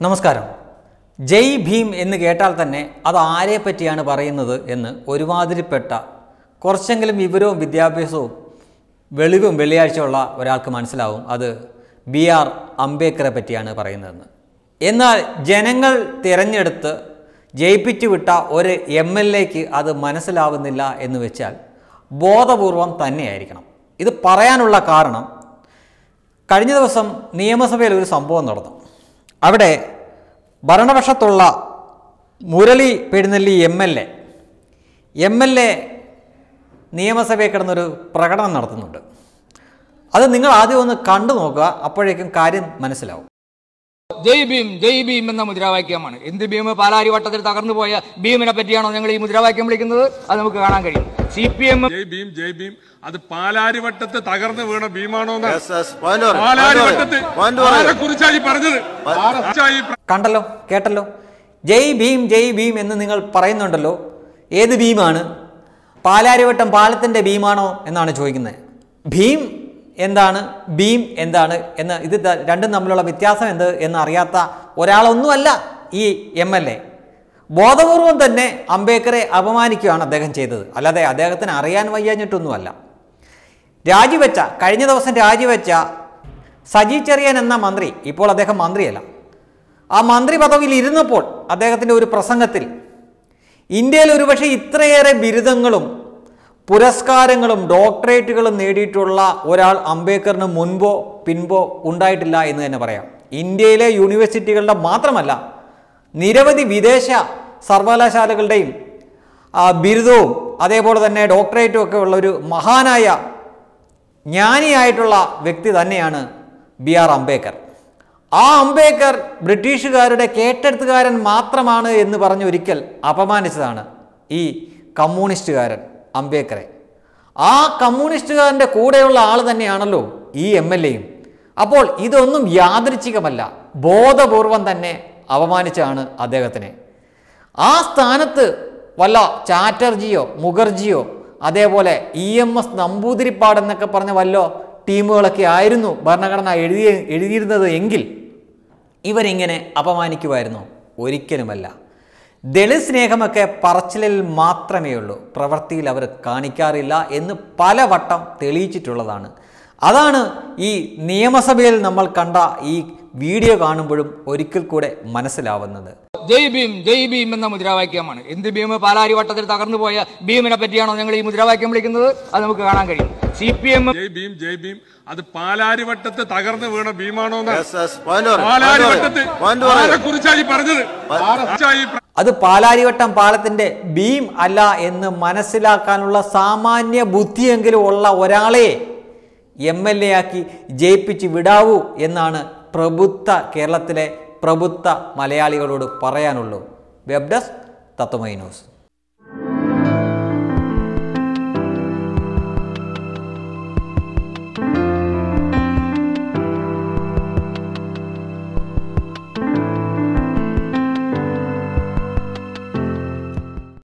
നമസ്കാരം. ജയ് ഭീം എന്ന് കേട്ടാൽ തന്നെ അത് ആരെ പറ്റിയാണ് പറയുന്നത് എന്ന് ഒരുമാതിരിപ്പെട്ട കുറച്ചെങ്കിലും വിവരവും വിദ്യാഭ്യാസവും വെളിവും വെള്ളിയാഴ്ചയുള്ള ഒരാൾക്ക് മനസ്സിലാവും. അത് ബി ആർ അംബേദ്കറെ പറ്റിയാണ് പറയുന്നതെന്ന്. എന്നാൽ ജനങ്ങൾ തിരഞ്ഞെടുത്ത് ജയിപ്പിച്ചു വിട്ട ഒരു എം എൽ എക്ക് അത് മനസ്സിലാവുന്നില്ല എന്ന് വെച്ചാൽ ബോധപൂർവം തന്നെയായിരിക്കണം. ഇത് പറയാനുള്ള കാരണം കഴിഞ്ഞ ദിവസം നിയമസഭയിൽ ഒരു സംഭവം നടന്നു. അവിടെ ഭരണപക്ഷത്തുള്ള Murali Perunnelli M L A M L A നിയമസഭയിൽ കിടന്നൊരു പ്രകടനം നടത്തുന്നുണ്ട്. അത് നിങ്ങൾ ആദ്യം ഒന്ന് കണ്ടു നോക്കുക അപ്പോഴേക്കും കാര്യം മനസ്സിലാവും. ജയ് ഭീം ജയ് ഭീം എന്ന മുദ്രാവാക്യമാണ്. എന്ത് ഭീം? പാലാരി വട്ടത്തിൽ തകർന്നു പോയ ഭീമിനെ പറ്റിയാണോ ഞങ്ങൾ ഈ മുദ്രാവാക്യം വിളിക്കുന്നത്? അത് നമുക്ക് കാണാൻ കഴിയും. സി പി എം ജയ് ഭീം ജയ് ഭീം. അത് പാലാരിവട്ടത്ത് തകർന്നു വീണ ഭീമാണോ പാലാരിവട്ടത്ത് കുറിച്ചായി പറഞ്ഞത്? കണ്ടല്ലോ കേട്ടല്ലോ. ജയ് ഭീം ജയ് ഭീം എന്ന് നിങ്ങൾ പറയുന്നുണ്ടല്ലോ. ഏത് ഭീമാണ്? പാലാരിവട്ടം പാലത്തിന്റെ ഭീമാണോ എന്നാണ് ചോദിക്കുന്നത്. ഭീം എന്താണ് ബീം എന്താണ് എന്ന് ഇത് രണ്ടും തമ്മിലുള്ള വ്യത്യാസം എന്ത് എന്ന് അറിയാത്ത ഒരാളൊന്നുമല്ല ഈ എം എൽ എ ബോധപൂർവം തന്നെ അംബേദ്കറെ അപമാനിക്കുകയാണ് അദ്ദേഹം ചെയ്തത്. അല്ലാതെ അദ്ദേഹത്തിന് അറിയാൻ വയ്യാഞ്ഞിട്ടൊന്നുമല്ല. രാജിവെച്ച കഴിഞ്ഞ ദിവസം രാജിവെച്ച സജി ചെറിയൻ എന്ന മന്ത്രി ഇപ്പോൾ അദ്ദേഹം മന്ത്രിയല്ല. ആ മന്ത്രി പദവിയിൽ ഇരുന്നപ്പോൾ അദ്ദേഹത്തിന്റെ ഒരു പ്രസംഗത്തിൽ ഇന്ത്യയിൽ ഒരുപക്ഷെ ഇത്രയേറെ ബിരുദങ്ങളും പുരസ്കാരങ്ങളും ഡോക്ടറേറ്റുകളും നേടിയിട്ടുള്ള ഒരാൾ അംബേദ്കറിന് മുൻപോ പിൻപോ ഉണ്ടായിട്ടില്ല എന്ന് തന്നെ പറയാം. ഇന്ത്യയിലെ യൂണിവേഴ്സിറ്റികളുടെ മാത്രമല്ല നിരവധി വിദേശ സർവകലാശാലകളുടെയും ബിരുദവും അതേപോലെ തന്നെ ഡോക്ടറേറ്റും ഒക്കെ ഉള്ള ഒരു മഹാനായ ജ്ഞാനിയായിട്ടുള്ള വ്യക്തി തന്നെയാണ് ബി ആർ അംബേദ്കർ. ആ അംബേദ്കർ ബ്രിട്ടീഷുകാരുടെ കേട്ടെടുത്തുകാരൻ മാത്രമാണ് എന്ന് പറഞ്ഞ് ഒരിക്കൽ അപമാനിച്ചതാണ് ഈ കമ്മ്യൂണിസ്റ്റുകാരൻ. അംബേദ്കറെ. ആ കമ്മ്യൂണിസ്റ്റുകാരന്റെ കൂടെയുള്ള ആൾ തന്നെയാണല്ലോ ഈ എം എൽ എയും. അപ്പോൾ ഇതൊന്നും യാദൃച്ഛികമല്ല ബോധപൂർവം തന്നെ അപമാനിച്ചാണ് അദ്ദേഹത്തിനെ. ആ സ്ഥാനത്ത് വല്ല ചാറ്റർജിയോ മുഖർജിയോ അതേപോലെ ഇ എം എസ് നമ്പൂതിരിപ്പാട് എന്നൊക്കെ പറഞ്ഞ വല്ലോ ടീമുകളൊക്കെ ആയിരുന്നു ഭരണഘടന എഴുതിയ എഴുതിയിരുന്നത് എങ്കിൽ ഇവരിങ്ങനെ അപമാനിക്കുമായിരുന്നു. ഒരിക്കലുമല്ല. ദളിത് സ്നേഹമൊക്കെ പറച്ചിലിൽ മാത്രമേ ഉള്ളൂ പ്രവൃത്തിയിൽ അവർ കാണിക്കാറില്ല എന്ന് പലവട്ടം തെളിയിച്ചിട്ടുള്ളതാണ്. അതാണ് ഈ നിയമസഭയിൽ നമ്മൾ കണ്ട ഈ വീഡിയോ കാണുമ്പോഴും ഒരിക്കൽ കൂടെ മനസ്സിലാവുന്നത്. ജയ് ഭീം ജയ് ഭീം എന്ന മുദ്രാവാക്യമാണ്. എന്ത് ഭീം? പാലാരി വട്ടത്തിൽ തകർന്നു പോയ ഭീമിനെ പറ്റിയാണോ ഞങ്ങൾ ഈ മുദ്രാവാക്യം വിളിക്കുന്നത്? അത് നമുക്ക് കാണാൻ കഴിയും. സി പി എം ജയ് ഭീം ജയ് ഭീം. അത് പാലാരിവട്ടത്ത് തകർന്നു വീണ ഭീമാണോ പാലാരിവട്ടത്ത് കുറിച്ചായി പറഞ്ഞത്? അത് പാലാരിവട്ടം പാലത്തിന്റെ ഭീം അല്ല എന്ന് മനസ്സിലാക്കാനുള്ള സാമാന്യ ബുദ്ധിയെങ്കിലും ഉള്ള ഒരാളെ എം എൽ എ ആക്കി ജയിപ്പിച്ച് വിടാവൂ എന്നാണ് പ്രബുദ്ധ കേരളത്തിലെ പ്രബുദ്ധ മലയാളികളോട് പറയാനുള്ളൂ. വെബ് ഡെസ്ക് തത്വമൈ ന്യൂസ്